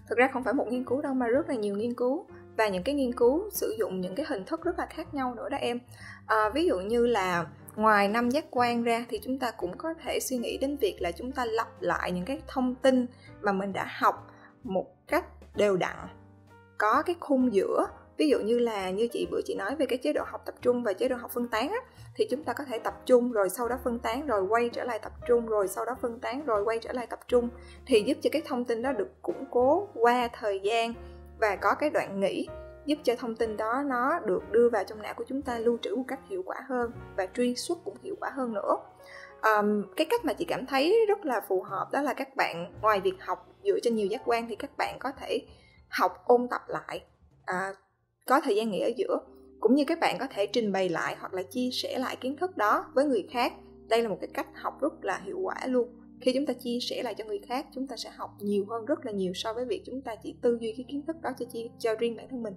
Thực ra không phải một nghiên cứu đâu mà rất là nhiều nghiên cứu và những cái nghiên cứu sử dụng những cái hình thức rất là khác nhau nữa đó em. À, ví dụ như là ngoài năm giác quan ra thì chúng ta cũng có thể suy nghĩ đến việc là chúng ta lặp lại những cái thông tin mà mình đã học một cách đều đặn có cái khung giữa ví dụ như là như chị bữa chị nói về cái chế độ học tập trung và chế độ học phân tán á, thì chúng ta có thể tập trung rồi sau đó phân tán rồi quay trở lại tập trung rồi sau đó phân tán rồi quay trở lại tập trung. Thì giúp cho cái thông tin đó được củng cố qua thời gian và có cái đoạn nghỉ giúp cho thông tin đó nó được đưa vào trong não của chúng ta lưu trữ một cách hiệu quả hơn và truy xuất cũng hiệu quả hơn nữa. Um, cái cách mà chị cảm thấy rất là phù hợp đó là các bạn ngoài việc học dựa trên nhiều giác quan thì các bạn có thể học ôn tập lại. À, có thời gian nghỉ ở giữa cũng như các bạn có thể trình bày lại hoặc là chia sẻ lại kiến thức đó với người khác. Đây là một cái cách học rất là hiệu quả luôn. Khi chúng ta chia sẻ lại cho người khác chúng ta sẽ học nhiều hơn rất là nhiều so với việc chúng ta chỉ tư duy cái kiến thức đó cho chi cho riêng bản thân mình.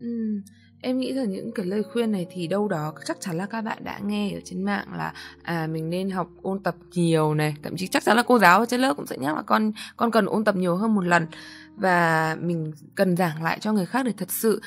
Ừ, em nghĩ rằng những cái lời khuyên này thì đâu đó chắc chắn là các bạn đã nghe ở trên mạng là à mình nên học ôn tập nhiều này, thậm chí chắc chắn là cô giáo ở trên lớp cũng sẽ nhắc là con con cần ôn tập nhiều hơn một lần và mình cần giảng lại cho người khác để thật sự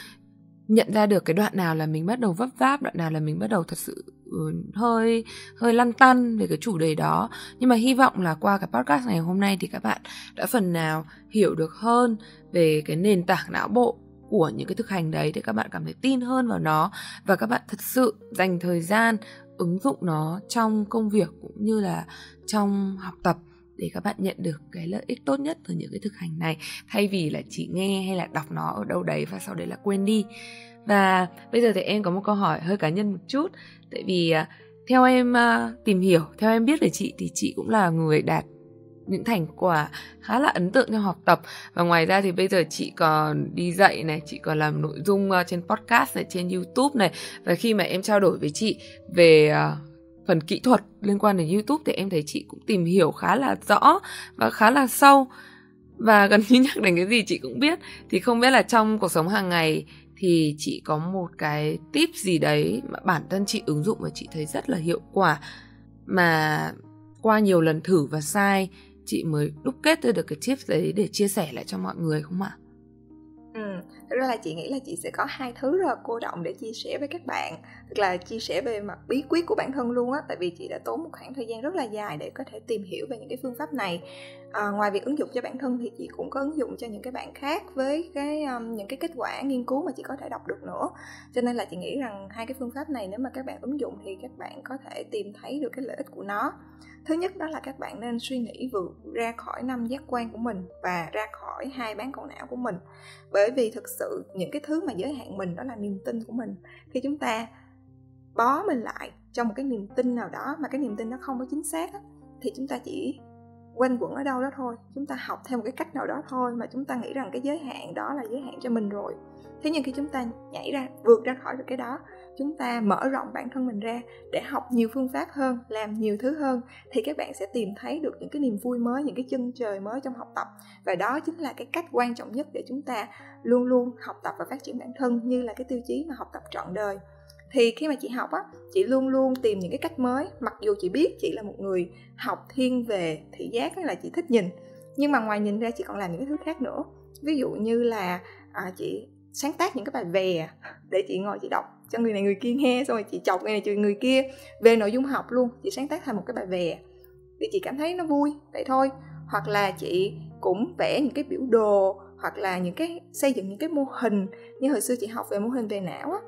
nhận ra được cái đoạn nào là mình bắt đầu vấp váp, đoạn nào là mình bắt đầu thật sự ừ, hơi hơi lăn tăn về cái chủ đề đó. Nhưng mà hy vọng là qua cái podcast ngày hôm nay thì các bạn đã phần nào hiểu được hơn về cái nền tảng não bộ của những cái thực hành đấy để các bạn cảm thấy tin hơn vào nó và các bạn thật sự dành thời gian ứng dụng nó trong công việc cũng như là trong học tập để các bạn nhận được cái lợi ích tốt nhất từ những cái thực hành này, thay vì là chỉ nghe hay là đọc nó ở đâu đấy và sau đấy là quên đi. Và bây giờ thì em có một câu hỏi hơi cá nhân một chút, tại vì à, theo em à, tìm hiểu, theo em biết về chị thì chị cũng là người đạt những thành quả khá là ấn tượng trong học tập. Và ngoài ra thì bây giờ chị còn đi dạy này, chị còn làm nội dung à, trên podcast này, trên youtube này. Và khi mà em trao đổi với chị về phần kỹ thuật liên quan đến youtube thì em thấy chị cũng tìm hiểu khá là rõ và khá là sâu. Và gần như nhắc đến cái gì chị cũng biết. Thì không biết là trong cuộc sống hàng ngày thì chị có một cái tip gì đấy mà bản thân chị ứng dụng và chị thấy rất là hiệu quả mà qua nhiều lần thử và sai chị mới đúc kết ra được cái tip đấy để chia sẻ lại cho mọi người không ạ? Ừ, thực ra là chị nghĩ là chị sẽ có hai thứ rất là cô động để chia sẻ với các bạn là chia sẻ về mặt bí quyết của bản thân luôn á Tại vì chị đã tốn một khoảng thời gian rất là dài để có thể tìm hiểu về những cái phương pháp này. À, Ngoài việc ứng dụng cho bản thân thì chị cũng có ứng dụng cho những cái bạn khác Với cái um, những cái kết quả nghiên cứu mà chị có thể đọc được nữa. Cho nên là chị nghĩ rằng hai cái phương pháp này nếu mà các bạn ứng dụng thì các bạn có thể tìm thấy được cái lợi ích của nó. Thứ nhất đó là các bạn nên suy nghĩ vượt ra khỏi năm giác quan của mình và ra khỏi hai bán cầu não của mình. Bởi vì thực sự những cái thứ mà giới hạn mình đó là niềm tin của mình. Khi chúng ta bó mình lại trong một cái niềm tin nào đó mà cái niềm tin nó không có chính xác á, thì chúng ta chỉ quanh quẩn ở đâu đó thôi chúng ta học theo một cái cách nào đó thôi mà chúng ta nghĩ rằng cái giới hạn đó là giới hạn cho mình rồi. Thế nhưng khi chúng ta nhảy ra vượt ra khỏi được cái đó chúng ta mở rộng bản thân mình ra để học nhiều phương pháp hơn làm nhiều thứ hơn thì các bạn sẽ tìm thấy được những cái niềm vui mới những cái chân trời mới trong học tập. Và đó chính là cái cách quan trọng nhất để chúng ta luôn luôn học tập và phát triển bản thân như là cái tiêu chí mà học tập trọn đời thì khi mà chị học á chị luôn luôn tìm những cái cách mới. Mặc dù chị biết chị là một người học thiên về thị giác là chị thích nhìn nhưng mà ngoài nhìn ra chị còn làm những cái thứ khác nữa. Ví dụ như là à, chị sáng tác những cái bài về để chị ngồi chị đọc cho người này người kia nghe xong rồi chị chọc người này chửi người kia. Về nội dung học luôn chị sáng tác thành một cái bài về để chị cảm thấy nó vui vậy thôi. Hoặc là chị cũng vẽ những cái biểu đồ hoặc là những cái xây dựng những cái mô hình. Như hồi xưa chị học về mô hình về não á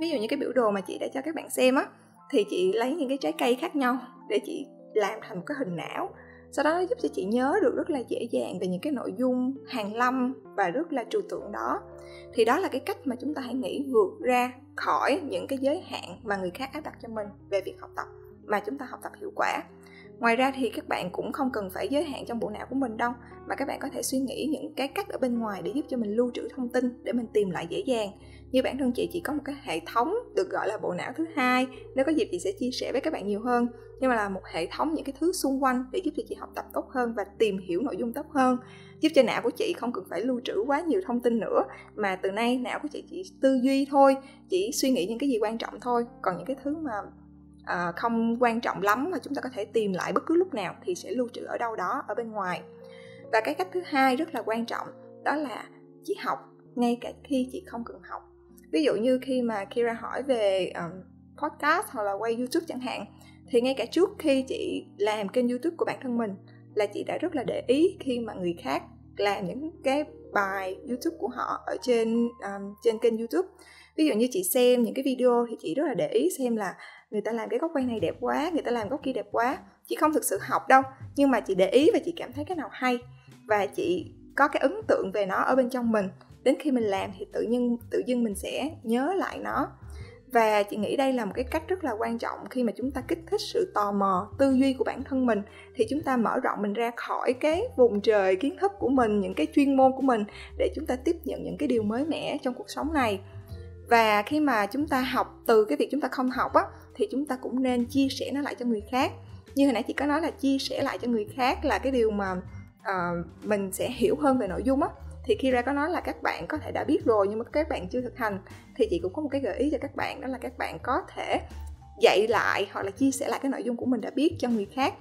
ví dụ như cái biểu đồ mà chị đã cho các bạn xem á, thì chị lấy những cái trái cây khác nhau để chị làm thành một cái hình não. Sau đó nó giúp cho chị nhớ được rất là dễ dàng về những cái nội dung hàng lâm và rất là trừu tượng đó. Thì đó là cái cách mà chúng ta hãy nghĩ vượt ra khỏi những cái giới hạn mà người khác áp đặt cho mình về việc học tập, mà chúng ta học tập hiệu quả. Ngoài ra thì các bạn cũng không cần phải giới hạn trong bộ não của mình đâu, mà các bạn có thể suy nghĩ những cái cách ở bên ngoài để giúp cho mình lưu trữ thông tin để mình tìm lại dễ dàng như bản thân chị chỉ có một cái hệ thống được gọi là bộ não thứ hai. Nếu có dịp chị sẽ chia sẻ với các bạn nhiều hơn. Nhưng mà là một hệ thống những cái thứ xung quanh để giúp cho chị học tập tốt hơn và tìm hiểu nội dung tốt hơn. Giúp cho não của chị không cần phải lưu trữ quá nhiều thông tin nữa mà từ nay não của chị chỉ tư duy thôi chỉ suy nghĩ những cái gì quan trọng thôi. Còn những cái thứ mà à, không quan trọng lắm mà chúng ta có thể tìm lại bất cứ lúc nào thì sẽ lưu trữ ở đâu đó ở bên ngoài. Và cái cách thứ hai rất là quan trọng đó là chị học. Ngay cả khi chị không cần học ví dụ như khi mà Kira hỏi về um, podcast hoặc là quay YouTube chẳng hạn thì ngay cả trước khi chị làm kênh YouTube của bản thân mình là chị đã rất là để ý khi mà người khác làm những cái bài YouTube của họ ở trên um, trên kênh YouTube. Ví dụ như chị xem những cái video thì chị rất là để ý xem là người ta làm cái góc quay này đẹp quá người ta làm góc kia đẹp quá. Chị không thực sự học đâu nhưng mà chị để ý và chị cảm thấy cái nào hay và chị có cái ấn tượng về nó ở bên trong mình đến khi mình làm thì tự nhiên tự dưng mình sẽ nhớ lại nó. Và chị nghĩ đây là một cái cách rất là quan trọng khi mà chúng ta kích thích sự tò mò tư duy của bản thân mình thì chúng ta mở rộng mình ra khỏi cái vùng trời kiến thức của mình những cái chuyên môn của mình để chúng ta tiếp nhận những cái điều mới mẻ trong cuộc sống này. Và khi mà chúng ta học từ cái việc chúng ta không học á thì chúng ta cũng nên chia sẻ nó lại cho người khác. Như hồi nãy chị có nói là chia sẻ lại cho người khác là cái điều mà uh, mình sẽ hiểu hơn về nội dung á thì khi ra có nói là các bạn có thể đã biết rồi nhưng mà các bạn chưa thực hành, thì chị cũng có một cái gợi ý cho các bạn, đó là các bạn có thể dạy lại hoặc là chia sẻ lại cái nội dung của mình đã biết cho người khác.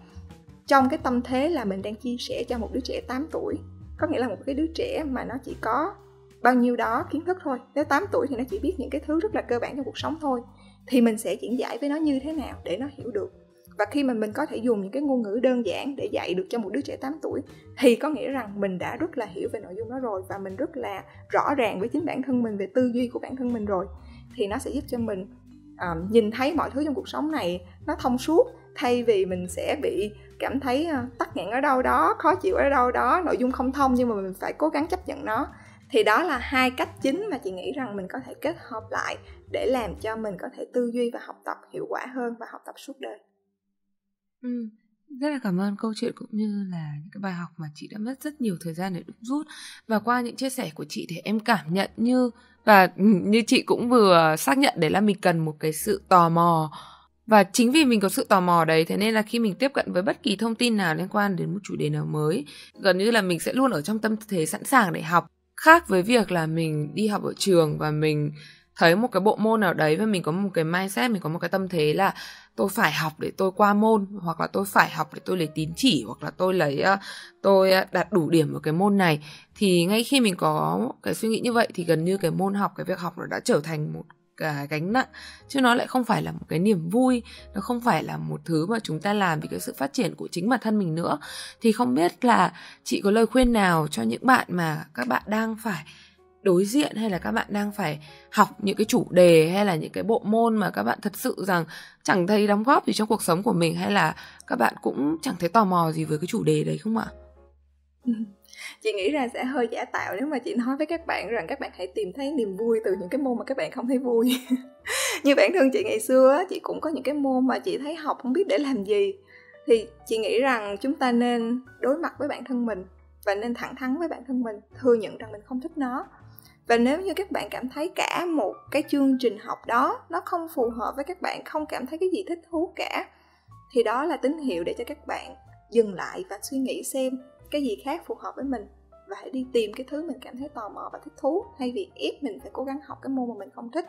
Trong cái tâm thế là mình đang chia sẻ cho một đứa trẻ 8 tuổi, có nghĩa là một cái đứa trẻ mà nó chỉ có bao nhiêu đó kiến thức thôi, nếu 8 tuổi thì nó chỉ biết những cái thứ rất là cơ bản trong cuộc sống thôi, thì mình sẽ diễn giải với nó như thế nào để nó hiểu được và khi mà mình có thể dùng những cái ngôn ngữ đơn giản để dạy được cho một đứa trẻ 8 tuổi thì có nghĩa rằng mình đã rất là hiểu về nội dung đó rồi và mình rất là rõ ràng với chính bản thân mình về tư duy của bản thân mình rồi. Thì nó sẽ giúp cho mình uh, nhìn thấy mọi thứ trong cuộc sống này nó thông suốt thay vì mình sẽ bị cảm thấy uh, tắc nghẽn ở đâu đó khó chịu ở đâu đó nội dung không thông nhưng mà mình phải cố gắng chấp nhận nó. Thì đó là hai cách chính mà chị nghĩ rằng mình có thể kết hợp lại để làm cho mình có thể tư duy và học tập hiệu quả hơn và học tập suốt đời ừ rất là cảm ơn câu chuyện cũng như là những cái bài học mà chị đã mất rất nhiều thời gian để đúc rút. Và qua những chia sẻ của chị thì em cảm nhận như, và như chị cũng vừa xác nhận đấy là mình cần một cái sự tò mò. Và chính vì mình có sự tò mò đấy, thế nên là khi mình tiếp cận với bất kỳ thông tin nào liên quan đến một chủ đề nào mới, gần như là mình sẽ luôn ở trong tâm thế sẵn sàng để học. Khác với việc là mình đi học ở trường và mình thấy một cái bộ môn nào đấy và mình có một cái mindset, mình có một cái tâm thế là tôi phải học để tôi qua môn, hoặc là tôi phải học để tôi lấy tín chỉ, hoặc là tôi lấy tôi đạt đủ điểm ở cái môn này. Thì ngay khi mình có cái suy nghĩ như vậy thì gần như cái môn học, cái việc học nó đã trở thành một cái gánh nặng. Chứ nó lại không phải là một cái niềm vui, nó không phải là một thứ mà chúng ta làm vì cái sự phát triển của chính bản thân mình nữa. Thì không biết là chị có lời khuyên nào cho những bạn mà các bạn đang phải đối diện hay là các bạn đang phải học những cái chủ đề hay là những cái bộ môn mà các bạn thật sự rằng chẳng thấy đóng góp gì trong cuộc sống của mình hay là các bạn cũng chẳng thấy tò mò gì với cái chủ đề đấy không ạ? chị nghĩ rằng sẽ hơi giả tạo nếu mà chị nói với các bạn rằng các bạn hãy tìm thấy niềm vui từ những cái môn mà các bạn không thấy vui. Như bản thân chị ngày xưa chị cũng có những cái môn mà chị thấy học không biết để làm gì. Thì chị nghĩ rằng chúng ta nên đối mặt với bản thân mình và nên thẳng thắn với bản thân mình, thừa nhận rằng mình không thích nó và nếu như các bạn cảm thấy cả một cái chương trình học đó nó không phù hợp với các bạn không cảm thấy cái gì thích thú cả thì đó là tín hiệu để cho các bạn dừng lại và suy nghĩ xem cái gì khác phù hợp với mình và hãy đi tìm cái thứ mình cảm thấy tò mò và thích thú thay vì ép mình phải cố gắng học cái môn mà mình không thích.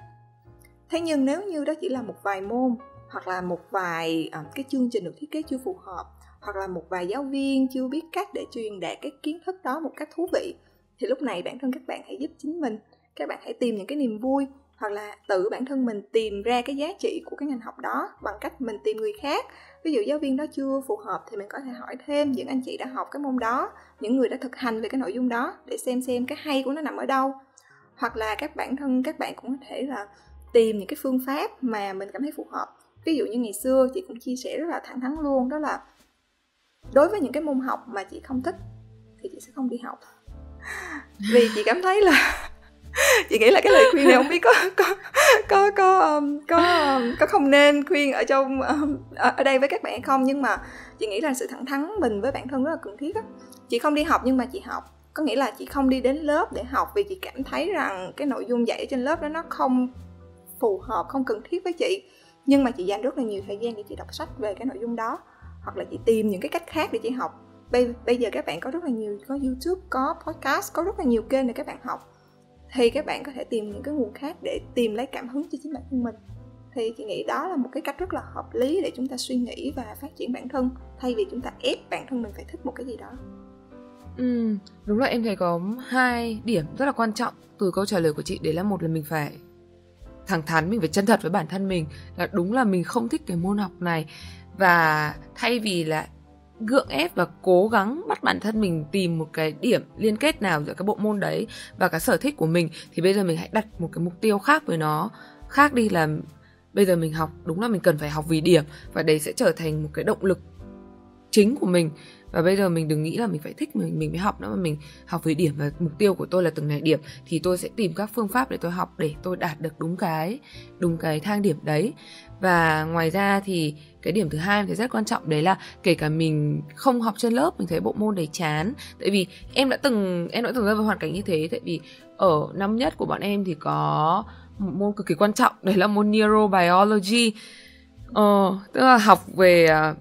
Thế nhưng nếu như đó chỉ là một vài môn hoặc là một vài uh, cái chương trình được thiết kế chưa phù hợp hoặc là một vài giáo viên chưa biết cách để truyền đạt cái kiến thức đó một cách thú vị thì lúc này bản thân các bạn hãy giúp chính mình. Các bạn hãy tìm những cái niềm vui, hoặc là tự bản thân mình tìm ra cái giá trị của cái ngành học đó bằng cách mình tìm người khác. Ví dụ giáo viên đó chưa phù hợp thì mình có thể hỏi thêm những anh chị đã học cái môn đó, những người đã thực hành về cái nội dung đó để xem xem cái hay của nó nằm ở đâu. Hoặc là các bản thân các bạn cũng có thể là tìm những cái phương pháp mà mình cảm thấy phù hợp. Ví dụ như ngày xưa chị cũng chia sẻ rất là thẳng thắn luôn, đó là đối với những cái môn học mà chị không thích thì chị sẽ không đi học vì chị cảm thấy là chị nghĩ là cái lời khuyên này không biết có có có có um, có um, có không nên khuyên ở trong um, ở đây với các bạn hay không. Nhưng mà chị nghĩ là sự thẳng thắn mình với bản thân rất là cần thiết á. Chị không đi học nhưng mà chị học. Có nghĩa là chị không đi đến lớp để học vì chị cảm thấy rằng cái nội dung dạy ở trên lớp đó nó không phù hợp không cần thiết với chị. Nhưng mà chị dành rất là nhiều thời gian để chị đọc sách về cái nội dung đó hoặc là chị tìm những cái cách khác để chị học bây, bây giờ các bạn có rất là nhiều có youtube có podcast có rất là nhiều kênh để các bạn học. Thì các bạn có thể tìm những cái nguồn khác để tìm lấy cảm hứng cho chính bản thân mình. Thì chị nghĩ đó là một cái cách rất là hợp lý để chúng ta suy nghĩ và phát triển bản thân thay vì chúng ta ép bản thân mình phải thích một cái gì đó. Ừ đúng là em thấy có hai điểm rất là quan trọng từ câu trả lời của chị. Đấy là một là mình phải thẳng thắn mình phải chân thật với bản thân mình là đúng là mình không thích cái môn học này. Và thay vì là gượng ép và cố gắng bắt bản thân mình tìm một cái điểm liên kết nào giữa cái bộ môn đấy và cái sở thích của mình, thì bây giờ mình hãy đặt một cái mục tiêu khác với nó. Khác đi là bây giờ mình học, đúng là mình cần phải học vì điểm và đấy sẽ trở thành một cái động lực chính của mình và bây giờ mình đừng nghĩ là mình phải thích mình mình mới học nữa mà mình học vì điểm và mục tiêu của tôi là từng này điểm thì tôi sẽ tìm các phương pháp để tôi học để tôi đạt được đúng cái đúng cái thang điểm đấy. Và ngoài ra thì cái điểm thứ hai thì rất quan trọng đấy là kể cả mình không học trên lớp mình thấy bộ môn đấy chán. Tại vì em đã từng em đã từng rơi vào hoàn cảnh như thế tại vì ở năm nhất của bọn em thì có một môn cực kỳ quan trọng đấy là môn neurobiology. Ờ, tức là học về uh,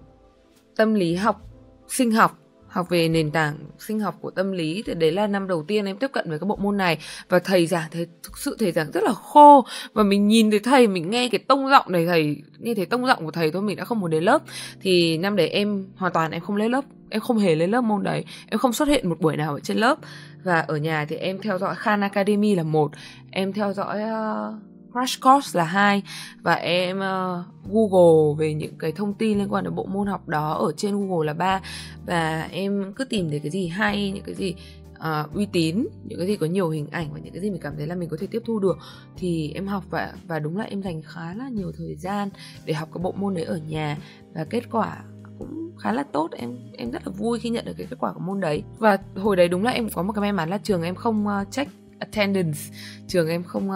tâm lý học sinh học học về nền tảng sinh học của tâm lý thì đấy là năm đầu tiên em tiếp cận với các bộ môn này. Và thầy giảng thầy thực sự thầy giảng rất là khô. Và mình nhìn thấy thầy mình nghe cái tông giọng này thầy nghe thấy tông giọng của thầy thôi mình đã không muốn đến lớp. Thì năm đấy em hoàn toàn em không lên lớp em không hề lên lớp môn đấy. Em không xuất hiện một buổi nào ở trên lớp. Và ở nhà thì em theo dõi Khan Academy là một. Em theo dõi uh, Crash Course là hai. Và em uh, Google về những cái thông tin liên quan đến bộ môn học đó ở trên Google là ba. Và em cứ tìm thấy cái gì hay những cái gì uh, uy tín những cái gì có nhiều hình ảnh và những cái gì mình cảm thấy là mình có thể tiếp thu được thì em học và và đúng là em dành khá là nhiều thời gian để học cái bộ môn đấy ở nhà. Và kết quả cũng khá là tốt em em rất là vui khi nhận được cái kết quả của môn đấy. Và hồi đấy đúng là em có một cái may mắn là trường em không uh, check attendance trường em không uh,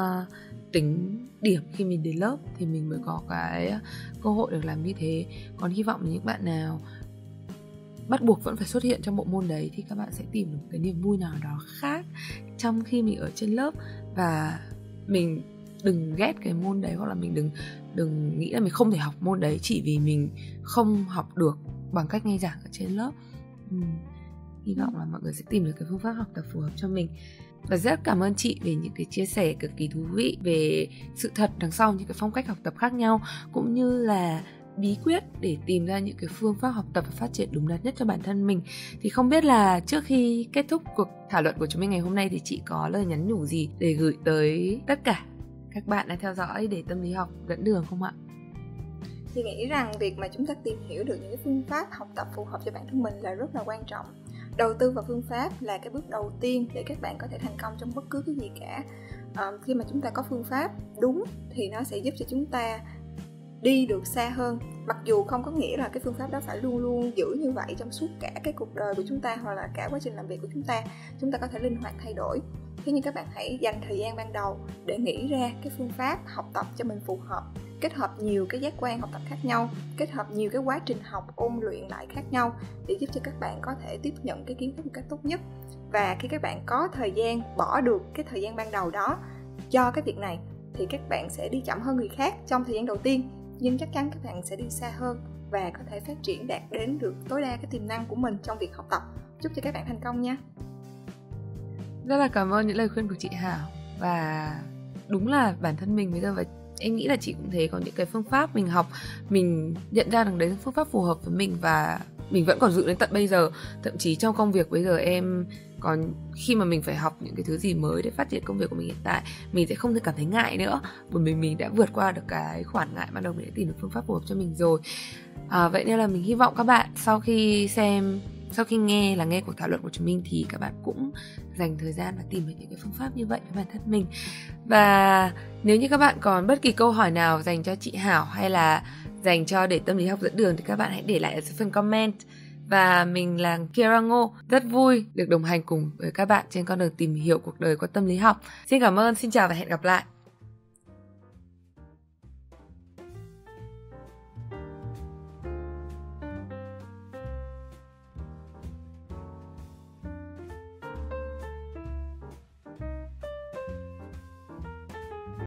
tính điểm khi mình đến lớp thì mình mới có cái à, cơ hội được làm như thế. Còn hy vọng những bạn nào bắt buộc vẫn phải xuất hiện trong bộ môn đấy thì các bạn sẽ tìm được cái niềm vui nào đó khác trong khi mình ở trên lớp. Và mình đừng ghét cái môn đấy hoặc là mình đừng đừng nghĩ là mình không thể học môn đấy chỉ vì mình không học được bằng cách nghe giảng ở trên lớp. Ừ. hy vọng là mọi người sẽ tìm được cái phương pháp học tập phù hợp cho mình và rất cảm ơn chị về những cái chia sẻ cực kỳ thú vị về sự thật đằng sau những cái phong cách học tập khác nhau, cũng như là bí quyết để tìm ra những cái phương pháp học tập và phát triển đúng đắn nhất cho bản thân mình thì không biết là trước khi kết thúc cuộc thảo luận của chúng mình ngày hôm nay thì chị có lời nhắn nhủ gì để gửi tới tất cả các bạn đang theo dõi để tâm lý học dẫn đường không ạ? Thì nghĩ rằng việc mà chúng ta tìm hiểu được những cái phương pháp học tập phù hợp cho bản thân mình là rất là quan trọng đầu tư vào phương pháp là cái bước đầu tiên để các bạn có thể thành công trong bất cứ cái gì cả. À, khi mà chúng ta có phương pháp đúng thì nó sẽ giúp cho chúng ta đi được xa hơn. Mặc dù không có nghĩa là cái phương pháp đó phải luôn luôn giữ như vậy trong suốt cả cái cuộc đời của chúng ta hoặc là cả quá trình làm việc của chúng ta chúng ta có thể linh hoạt thay đổi thế nhưng các bạn hãy dành thời gian ban đầu để nghĩ ra cái phương pháp học tập cho mình phù hợp, kết hợp nhiều cái giác quan học tập khác nhau, kết hợp nhiều cái quá trình học, ôn luyện lại khác nhau để giúp cho các bạn có thể tiếp nhận cái kiến thức một cách tốt nhất. Và khi các bạn có thời gian bỏ được cái thời gian ban đầu đó cho cái việc này, thì các bạn sẽ đi chậm hơn người khác trong thời gian đầu tiên, nhưng chắc chắn các bạn sẽ đi xa hơn và có thể phát triển đạt đến được tối đa cái tiềm năng của mình trong việc học tập. Chúc cho các bạn thành công nha! Rất là cảm ơn những lời khuyên của chị Hảo và đúng là bản thân mình bây giờ và em nghĩ là chị cũng thế có những cái phương pháp mình học mình nhận ra rằng đấy là phương pháp phù hợp với mình và mình vẫn còn giữ đến tận bây giờ. Thậm chí trong công việc bây giờ em còn khi mà mình phải học những cái thứ gì mới để phát triển công việc của mình hiện tại mình sẽ không thể cảm thấy ngại nữa. Bởi vì mình đã vượt qua được cái khoản ngại ban đầu để tìm được phương pháp phù hợp cho mình rồi. À, vậy nên là mình hy vọng các bạn sau khi xem sau khi nghe là nghe cuộc thảo luận của chúng mình thì các bạn cũng dành thời gian và tìm được những cái phương pháp như vậy với bản thân mình. Và nếu như các bạn còn bất kỳ câu hỏi nào dành cho chị Hảo hay là dành cho để tâm lý học dẫn đường thì các bạn hãy để lại ở phần comment. Và mình là Kira Ngô, rất vui được đồng hành cùng với các bạn trên con đường tìm hiểu cuộc đời của tâm lý học. Xin cảm ơn, xin chào và hẹn gặp lại.